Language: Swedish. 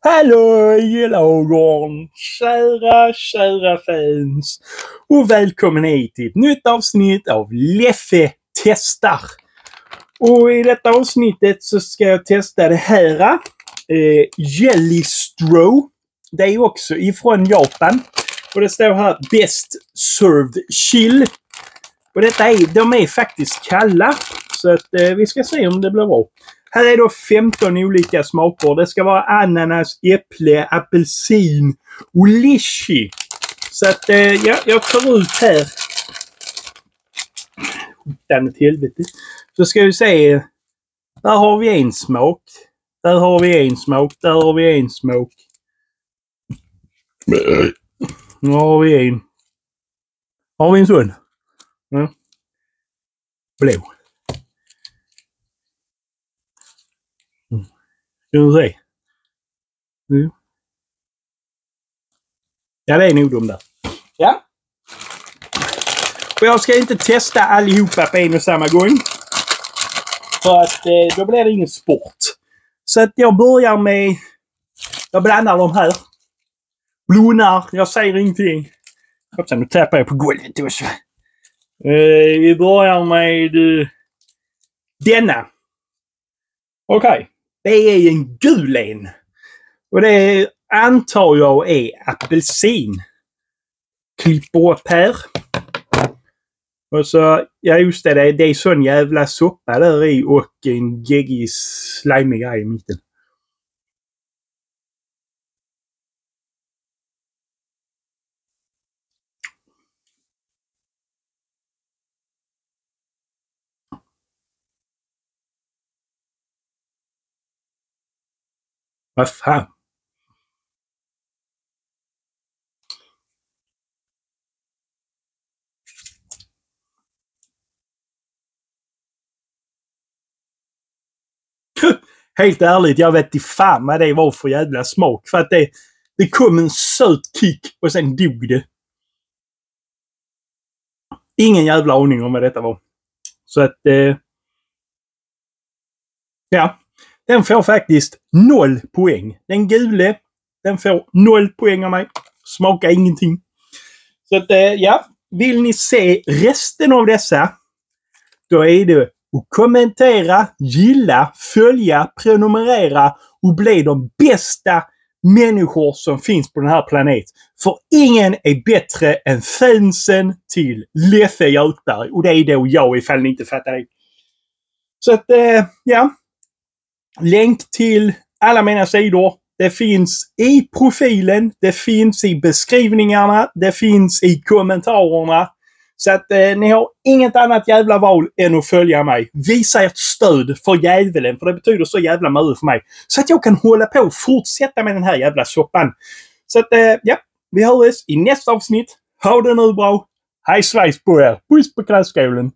Hallå lagorn! Kära, kära fans! Och välkommen hit till ett nytt avsnitt av Leffe testar! Och i detta avsnittet så ska jag testa det här. Eh, Jelly Straw. Det är också ifrån Japan. Och det står här Best Served Chill. Och detta är, de är faktiskt kalla. Så att eh, vi ska se om det blir bra. Här är då 15 olika smaker. Det ska vara ananas, äpple, apelsin och litchi. Så att eh, ja, jag tar ut här. Den åt helvete. Så ska vi se. Där har vi en smak. Där har vi en smak. Där har vi en smak. Nu har vi en. Har vi en sån? Mm. Blå. Se. Mm. Ja, det är nog de där. Ja. Och jag ska inte testa allihopa på en och samma gång. För att eh, då blir det ingen sport. Så att jag börjar med... Jag blandar de här. Blunnar. Jag säger ingenting. Hoppsan, nu tappar jag på golvet också. Eh, vi börjar med uh, denna. Okej. Okay. Det är en gul en. Och det antar jag är apelsin. Klipper bort här. Och så, ja just det, det är sån jävla soppa där i och en geggig slimig grej i mitten. Vad fan? Helt ärligt, jag vet inte fan vad det var för jävla smak. För att det, det kom en söt kick och sen dog det. Ingen jävla aning om vad detta var. Så att... Eh, ja. Den får faktiskt noll poäng. Den gule, den får noll poäng av mig. Smakar ingenting. Så att, eh, ja. Vill ni se resten av dessa, då är det att kommentera, gilla, följa, prenumerera och bli de bästa människor som finns på den här planeten. För ingen är bättre än fansen till Leffe Göthberg. Och det är då jag ifall ni inte fattar det. Så att, eh, ja. Länk till alla mina sidor. Det finns i profilen, det finns i beskrivningarna, det finns i kommentarerna. Så att eh, ni har inget annat jävla val än att följa mig. Visa ert stöd för djävulen, för det betyder så jävla mycket för mig. Så att jag kan hålla på och fortsätta med den här jävla soppan. Så att, eh, ja. Vi hörs i nästa avsnitt. Ha det nu bra. Hej svejs på er! Puss på klasskolan!